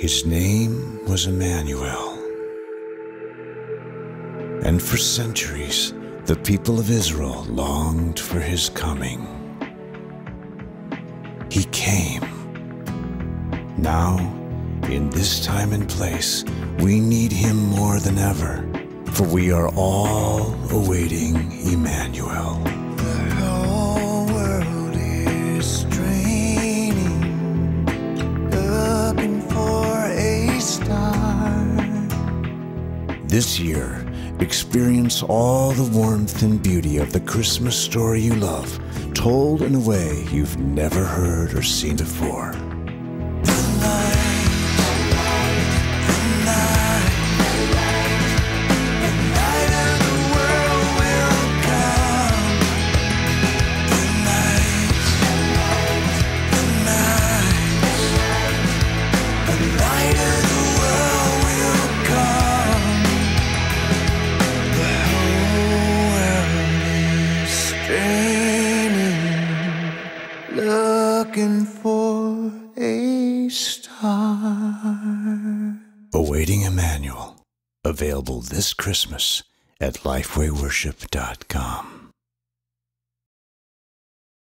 His name was Emmanuel. And for centuries, the people of Israel longed for his coming. He came. Now, in this time and place, we need him more than ever, for we are all awaiting Emmanuel. This year, experience all the warmth and beauty of the Christmas story you love, told in a way you've never heard or seen before. Light of the world will come. Looking for a star. Awaiting Emmanuel. Available this Christmas at lifewayworship.com.